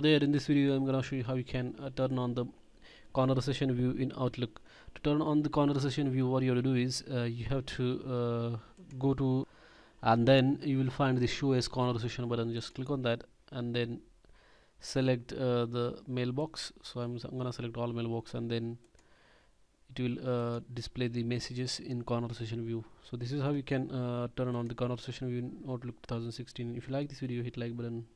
there in this video I'm gonna show you how you can uh, turn on the conversation view in Outlook. To turn on the conversation view what you have to do is uh, you have to uh, go to and then you will find the show as conversation button. Just click on that and then select uh, the mailbox. So I'm, I'm gonna select all mailbox and then it will uh, display the messages in conversation view. So this is how you can uh, turn on the conversation view in outlook 2016 if you like this video hit like button.